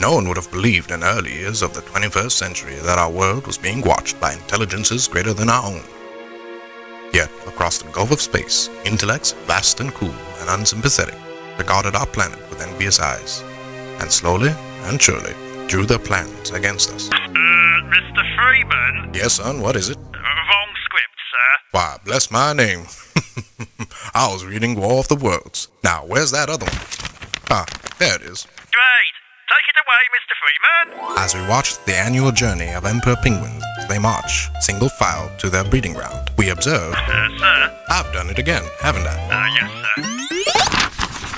No one would have believed in early years of the 21st century that our world was being watched by intelligences greater than our own. Yet, across the gulf of space, intellects vast and cool and unsympathetic regarded our planet with envious eyes, and slowly and surely drew their plans against us. Uh, Mr. Freeman? Yes, son, what is it? Uh, wrong script, sir. Why, bless my name. I was reading War of the Worlds. Now, where's that other one? Ah, there it is. Great. Take it away, Mr. Freeman. As we watch the annual journey of emperor penguins, they march, single file, to their breeding ground. We observe. Uh, sir? I've done it again, haven't I? Uh, yes, sir.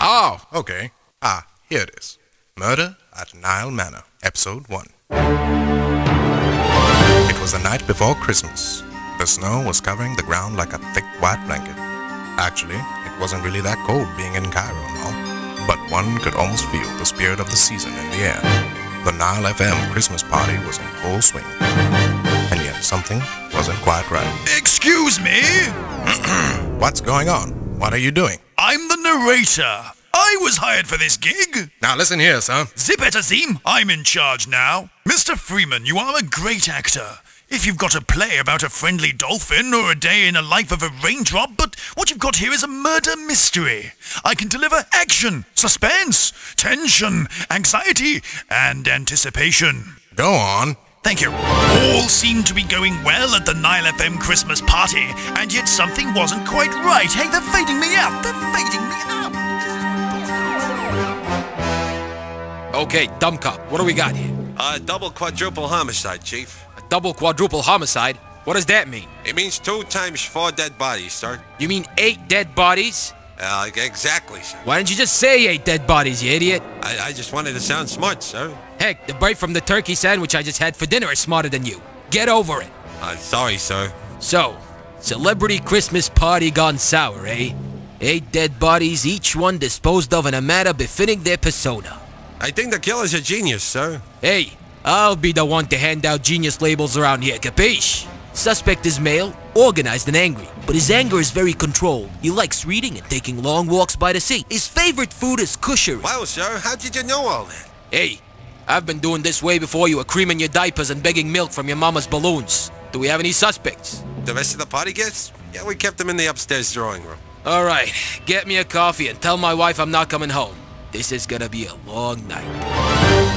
Oh, okay. Ah, here it is. Murder at Nile Manor, Episode 1. It was the night before Christmas. The snow was covering the ground like a thick white blanket. Actually, it wasn't really that cold being in Cairo and all, but one could almost feel the spirit of the season in the air. The Nile FM Christmas party was in full swing. And yet something wasn't quite right. Excuse me? What's going on? What are you doing? I'm the narrator. I was hired for this gig. Now listen here, son. Zip it, Azim. I'm in charge now. Mr. Freeman, you are a great actor. If you've got a play about a friendly dolphin or a day in the life of a raindrop, but what you've got here is a murder mystery. I can deliver action, suspense, tension, anxiety, and anticipation. Go on. Thank you. All seemed to be going well at the Nile FM Christmas party, and yet something wasn't quite right. Hey, they're fading me out. They're fading me out. Okay, dumb cop, what do we got here? Uh, double quadruple homicide, Chief. Double quadruple homicide? What does that mean? It means two times four dead bodies, sir. You mean eight dead bodies? Uh, exactly, sir. Why didn't you just say eight dead bodies, you idiot? I, I just wanted to sound smart, sir. Heck, the bite from the turkey sandwich I just had for dinner is smarter than you. Get over it. Uh, sorry, sir. So, celebrity Christmas party gone sour, eh? Eight dead bodies, each one disposed of in a manner befitting their persona. I think the killer's a genius, sir. Hey, I'll be the one to hand out genius labels around here, capiche? Suspect is male, organized and angry, but his anger is very controlled. He likes reading and taking long walks by the sea. His favorite food is kushery. Well, sir, how did you know all that? Hey, I've been doing this way before you were creaming your diapers and begging milk from your mama's balloons. Do we have any suspects? The rest of the party guests? Yeah, we kept them in the upstairs drawing room. All right, get me a coffee and tell my wife I'm not coming home. This is gonna be a long night.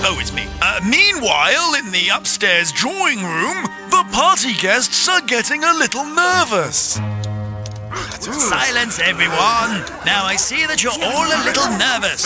Oh, it's me. Uh, meanwhile, in the upstairs drawing room, the party guests are getting a little nervous. Silence, everyone. Now I see that you're all a little nervous.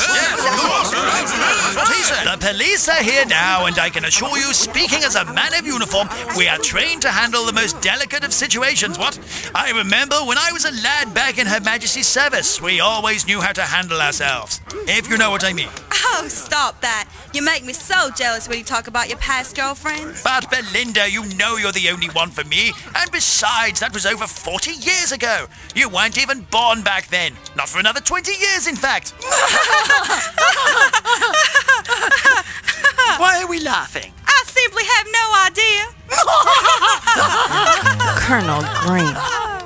The police are here now, and I can assure you, speaking as a man of uniform, we are trained to handle the most delicate of situations. What? I remember when I was a lad back in Her Majesty's service, we always knew how to handle ourselves. If you know what I mean. Oh, stop that. You make me so jealous when you talk about your past girlfriends. But Belinda, you know you're the only one for me. And besides, that was over 40 years ago. You weren't even born back then. Not for another 20 years, in fact. Why are we laughing? I simply have no idea. Colonel Green.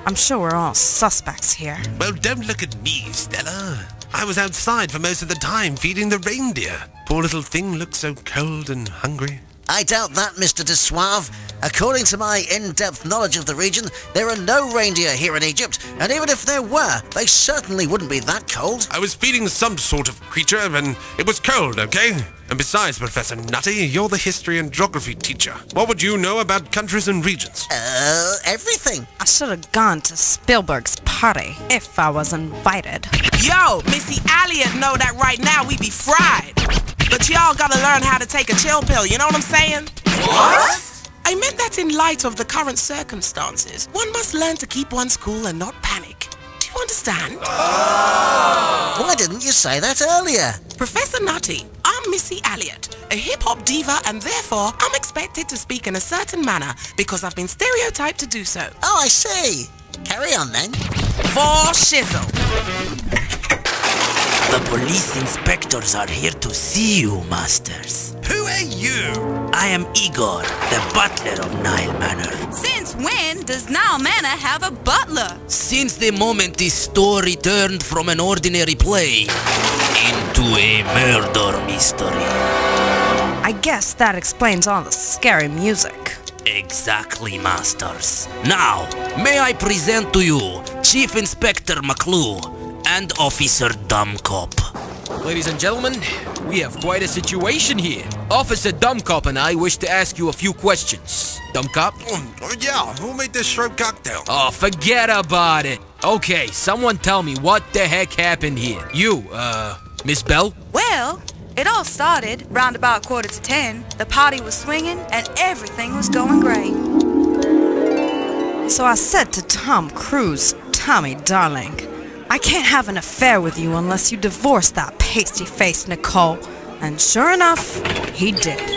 I'm sure we're all suspects here. Well, don't look at me, Stella. I was outside for most of the time feeding the reindeer. Poor little thing looked so cold and hungry. I doubt that, Mr. De Suave. According to my in-depth knowledge of the region, there are no reindeer here in Egypt, and even if there were, they certainly wouldn't be that cold. I was feeding some sort of creature, and it was cold, okay? And besides, Professor Nutty, you're the history and geography teacher. What would you know about countries and regions? Uh, everything. I should have gone to Spielberg's party if I was invited. Yo, Missy Elliott know that right now we be fried. But y'all gotta learn how to take a chill pill, you know what I'm saying? What? I meant that in light of the current circumstances, one must learn to keep one's cool and not panic. Do you understand? Oh. Why didn't you say that earlier? Professor Nutty, I'm Missy Elliott, a hip-hop diva, and therefore I'm expected to speak in a certain manner because I've been stereotyped to do so. Oh, I see. Carry on then. For shizzle. The police inspectors are here to see you, masters. Who are you? I am Igor, the butler of Nile Manor. Since when does Nile Manor have a butler? Since the moment this story turned from an ordinary play into a murder mystery. I guess that explains all the scary music. Exactly, Masters. Now, may I present to you Chief Inspector McClue and Officer Dumbcop. Ladies and gentlemen, we have quite a situation here. Officer Dumbcop and I wish to ask you a few questions. Dumbcop? Oh, yeah, who made this shrimp cocktail? Oh, forget about it. Okay, someone tell me what the heck happened here. You, uh, Miss Bell? Well, it all started round about quarter to ten. The party was swinging and everything was going great. So I said to Tom Cruise, Tommy darling, I can't have an affair with you unless you divorce that pasty faced Nicole. And sure enough, he did.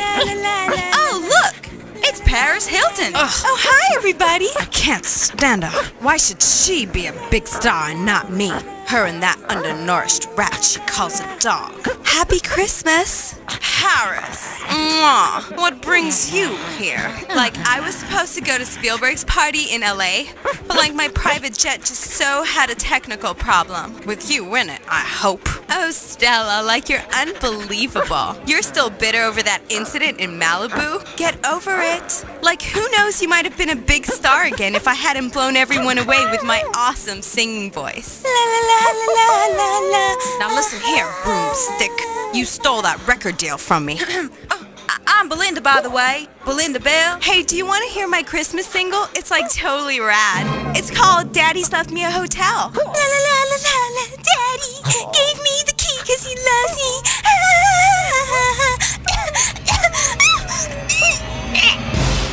oh, look! It's Paris Hilton. Oh, hi, everybody. I can't stand her. Why should she be a big star and not me? Her and that undernourished rat she calls a dog. Happy Christmas. Paris. Mwah. What brings you here? Like, I was supposed to go to Spielberg's party in LA, but like my private jet just so had a technical problem. With you in it, I hope. Oh, Stella, like you're unbelievable. You're still bitter over that incident in Malibu? Get over it. Like, who knows, you might have been a big star again if I hadn't blown everyone away with my awesome singing voice. La la la la la la la. Now listen here, broomstick. You stole that record deal from me. I- I'm Belinda, by the way. Belinda Bell. Hey, do you want to hear my Christmas single? It's like totally rad. It's called Daddy's Left Me a Hotel. La la la la la la. Daddy gave me the key because he loves me.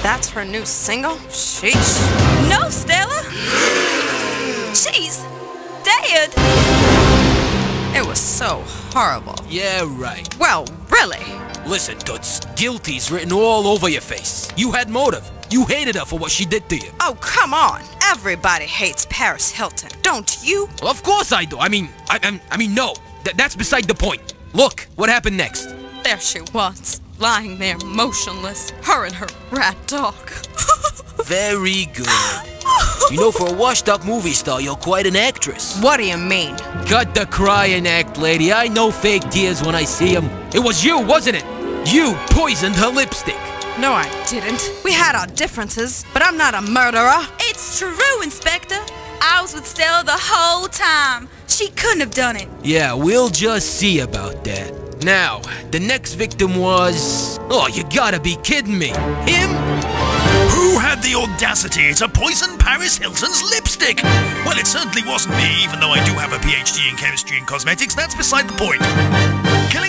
That's her new single? Sheesh. No, Stella. She's dead. It was so horrible. Yeah, right. Well, really? Listen, Toots, guilty's written all over your face. You had motive. You hated her for what she did to you. Oh, come on. Everybody hates Paris Hilton, don't you? Well, of course I do. I mean, I, I, I mean, no. Th- that's beside the point. Look, what happened next? There she was, lying there motionless, her and her rat dog. Very good. You know, for a washed up movie star, you're quite an actress. What do you mean? Cut the crying act, lady. I know fake tears when I see them. It was you, wasn't it? You poisoned her lipstick. No, I didn't. We had our differences, but I'm not a murderer. It's true, Inspector. I was with Stella the whole time. She couldn't have done it. Yeah, we'll just see about that. Now, the next victim was... Oh, you gotta be kidding me. Him? Who had the audacity to poison Paris Hilton's lipstick? Well, it certainly wasn't me, even though I do have a PhD in chemistry and cosmetics. That's beside the point.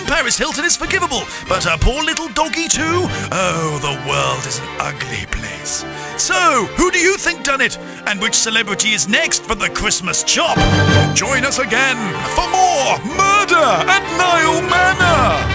Paris Hilton is forgivable, but her poor little doggy too? Oh, the world is an ugly place. So, who do you think done it? And which celebrity is next for the Christmas chop? Join us again for more Murder at Nile Manor!